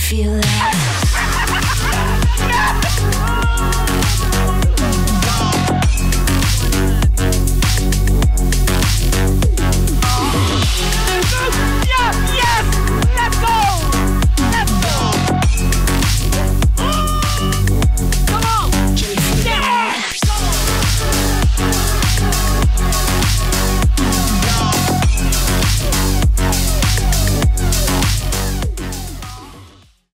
feel that?